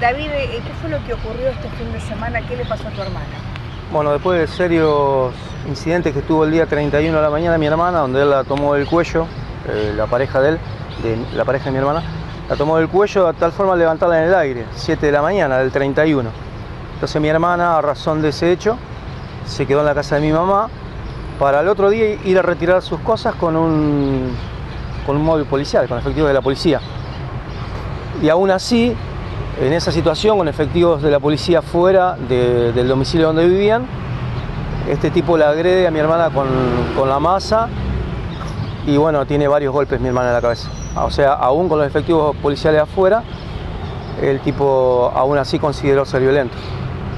David, eh, ¿qué fue lo que ocurrió este fin de semana? ¿Qué le pasó a tu hermana? Bueno, después de serios incidentes que tuvo el día 31 de la mañana mi hermana, donde él la tomó del cuello, eh, la pareja de él, de la pareja de mi hermana, la tomó del cuello a tal forma de levantarla en el aire, 7 de la mañana del 31. Entonces mi hermana, a razón de ese hecho, se quedó en la casa de mi mamá para el otro día ir a retirar sus cosas con un, con un móvil policial, con efectivos de la policía. Y aún así, en esa situación, con efectivos de la policía fuera de- del domicilio donde vivían, este tipo la agrede a mi hermana con, con la masa y bueno, tiene varios golpes mi hermana en la cabeza. O sea, aún con los efectivos policiales afuera, el tipo aún así consideró ser violento.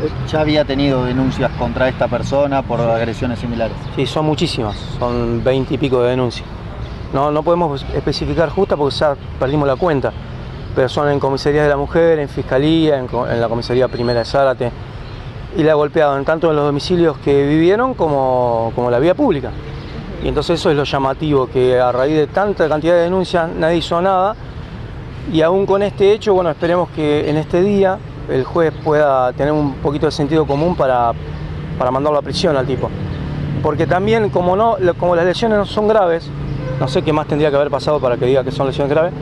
Eh, Ya había tenido denuncias contra esta persona por agresiones similares. Sí, son muchísimas, son 20 y pico de denuncias. No, no podemos especificar justa porque ya perdimos la cuenta, pero son en comisarías de la mujer, en fiscalía, en, la comisaría primera de Zárate. Y la en tanto en los domicilios que vivieron como, como la vía pública. Y entonces eso es lo llamativo, que a raíz de tanta cantidad de denuncias nadie hizo nada. Y aún con este hecho, bueno, esperemos que en este día el juez pueda tener un poquito de sentido común para, para mandarlo a prisión al tipo. Porque también, como, no, como las lesiones no son graves, no sé qué más tendría que haber pasado para que diga que son lesiones graves,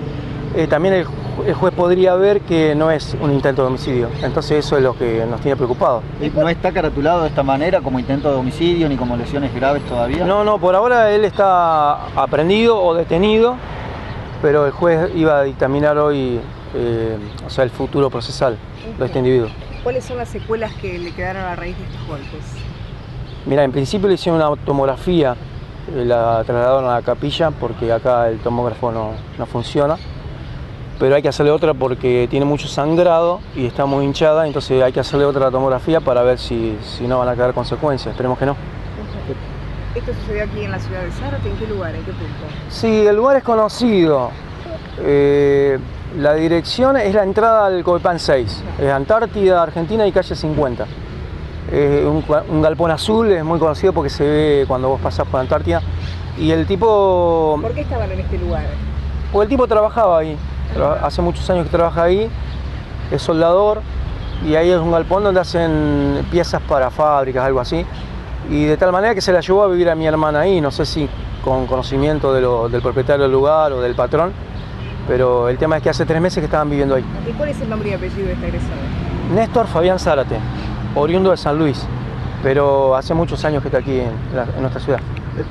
eh, también el, el juez podría ver que no es un intento de homicidio. Entonces eso es lo que nos tiene preocupados. ¿No está caratulado de esta manera como intento de homicidio ni como lesiones graves todavía? No, no, por ahora él está aprendido o detenido, pero el juez iba a dictaminar hoy, eh, o sea, el futuro procesal de este individuo. ¿Cuáles son las secuelas que le quedaron a raíz de estos golpes? Mira, en principio le hicieron una tomografía, eh, la trasladaron a la capilla porque acá el tomógrafo no, no funciona, pero hay que hacerle otra porque tiene mucho sangrado y está muy hinchada, entonces hay que hacerle otra tomografía para ver si, si no van a quedar consecuencias, esperemos que no. ¿Esto sucedió aquí en la ciudad de Zárate? ¿En qué lugar? ¿En qué punto? Sí, el lugar es conocido. Eh, la dirección es la entrada al Coepan 6, es Antártida, Argentina y calle 50. Es un, un galpón azul, es muy conocido porque se ve cuando vos pasás por Antártida. Y el tipo, ¿Por qué estaban en este lugar? pues el tipo trabajaba ahí, hace muchos años que trabaja ahí, es soldador y ahí es un galpón donde hacen piezas para fábricas, algo así. Y de tal manera que se la llevó a vivir a mi hermana ahí, no sé si con conocimiento de lo- del propietario del lugar o del patrón, pero el tema es que hace tres meses que estaban viviendo ahí. ¿Y cuál es el nombre y apellido de este agresor? Néstor Fabián Zárate, oriundo de San Luis, pero hace muchos años que está aquí en, la- en nuestra ciudad.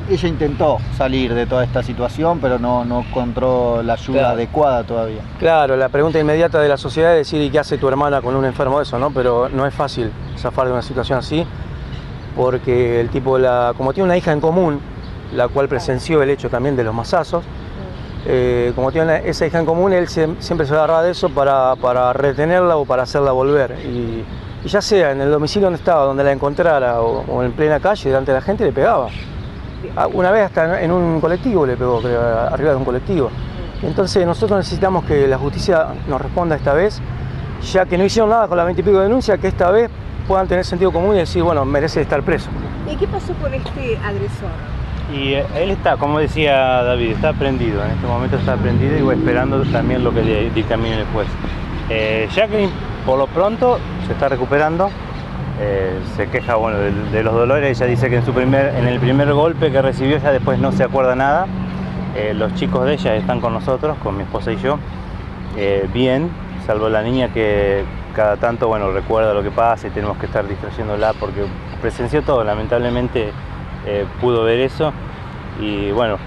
Ella intentó salir de toda esta situación, pero no, no encontró la ayuda Claro. adecuada todavía. Claro, la pregunta inmediata de la sociedad es decir, ¿y qué hace tu hermana con un enfermo de eso? ¿no? Pero no es fácil zafar de una situación así, porque el tipo, la, como tiene una hija en común, la cual presenció el hecho también de los masazos, eh, como tiene una- esa hija en común, él se- siempre se agarra de eso para, para retenerla o para hacerla volver. Y, y ya sea en el domicilio donde estaba, donde la encontrara, o, o en plena calle, delante de la gente, le pegaba. Ah, Una vez hasta en un colectivo le pegó, creo, arriba de un colectivo. Entonces nosotros necesitamos que la justicia nos responda esta vez, ya que no hicieron nada con las 20 y pico denuncias, que esta vez puedan tener sentido común y decir, bueno, merece estar preso. ¿Y qué pasó con este agresor? Y eh, él está, como decía David, está prendido, en este momento está prendido y va esperando también lo que le dictamine el juez. Eh, Jacqueline, por lo pronto, se está recuperando, eh, se queja bueno, de, los dolores, ella dice que en, su primer, en el primer golpe que recibió ya después no se acuerda nada. Eh, los chicos de ella están con nosotros, con mi esposa y yo, eh, bien, salvo la niña que cada tanto bueno, recuerda lo que pasa y tenemos que estar distrayéndola porque presenció todo, lamentablemente pudo ver eso y bueno,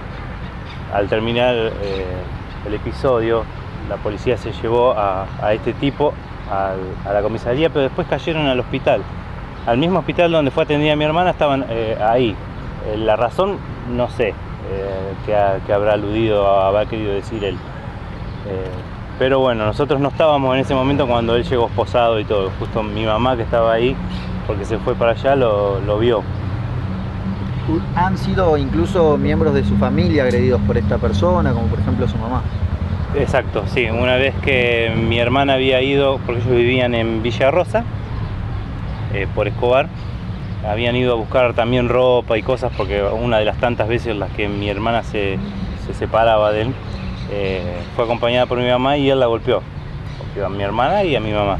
al terminar el episodio la policía se llevó a, a este tipo al- a la comisaría, pero después cayeron al hospital. Al mismo hospital donde fue atendida mi hermana estaban eh, ahí. Eh, la razón no sé eh, que, ha- que habrá aludido, habrá querido decir él. Pero bueno, nosotros no estábamos en ese momento cuando él llegó esposado y todo. Justo mi mamá que estaba ahí, porque se fue para allá, lo, lo vio. Han sido incluso miembros de su familia agredidos por esta persona, como por ejemplo su mamá. Exacto, sí. Una vez que mi hermana había ido, porque ellos vivían en Villa Rosa, eh, por Escobar, habían ido a buscar también ropa y cosas, porque una de las tantas veces en las que mi hermana se, se separaba de él, eh, fue acompañada por mi mamá y él la golpeó. a mi hermana y a mi mamá.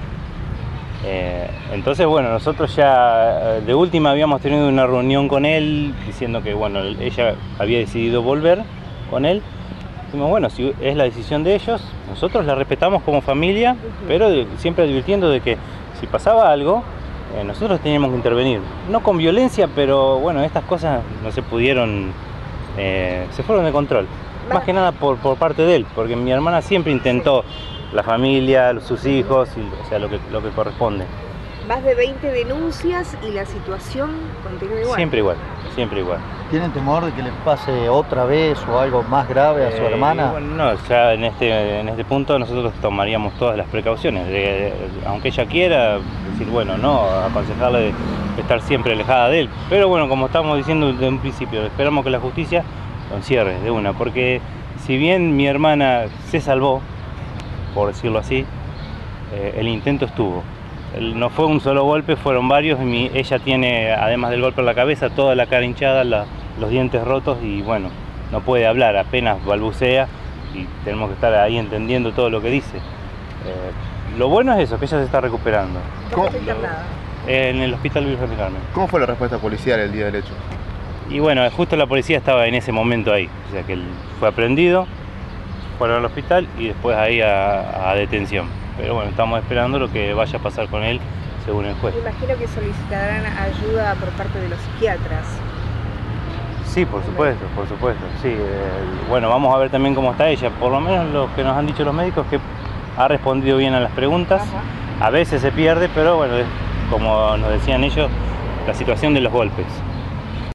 Eh, entonces, bueno, nosotros ya eh, de última habíamos tenido una reunión con él diciendo que, bueno, ella había decidido volver con él. Dijimos, bueno, si es la decisión de ellos, nosotros la respetamos como familia, pero siempre advirtiendo de que si pasaba algo, eh, nosotros teníamos que intervenir. No con violencia, pero bueno, estas cosas no se pudieron, eh, se fueron de control. Más que nada por, por parte de él, porque mi hermana siempre intentó la familia, sus hijos, y, o sea, lo que, lo que corresponde. Más de 20 denuncias y la situación continúa igual. Siempre igual, siempre igual. ¿Tienen temor de que les pase otra vez o algo más grave a su Eh, hermana? bueno, no, ya en este, en este punto nosotros tomaríamos todas las precauciones. de- de- aunque ella quiera, decir, bueno, no, aconsejarle de estar siempre alejada de él. Pero bueno, como estamos diciendo desde un principio, esperamos que la justicia lo encierre de una. Porque si bien mi hermana se salvó, por decirlo así, eh, el intento estuvo. No fue un solo golpe, fueron varios. y mi- ella tiene, además del golpe en la cabeza, toda la cara hinchada, la- los dientes rotos y bueno, no puede hablar, apenas balbucea y tenemos que estar ahí entendiendo todo lo que dice. Eh, lo bueno es eso, que ella se está recuperando. ¿Cómo está. En el hospital Virgen Carmen. ¿Cómo fue la respuesta policial el día del hecho? Y bueno, justo la policía estaba en ese momento ahí. O sea que él fue aprendido, fueron al hospital y después ahí a, a detención. Pero bueno, estamos esperando lo que vaya a pasar con él según el juez. Me imagino que solicitarán ayuda por parte de los psiquiatras. Sí, por supuesto, por supuesto. Sí, eh, bueno, vamos a ver también cómo está ella. Por lo menos lo que nos han dicho los médicos que ha respondido bien a las preguntas. Ajá. A veces se pierde, pero bueno, como nos decían ellos, la situación de los golpes.